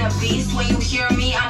A beast when you hear me. I'm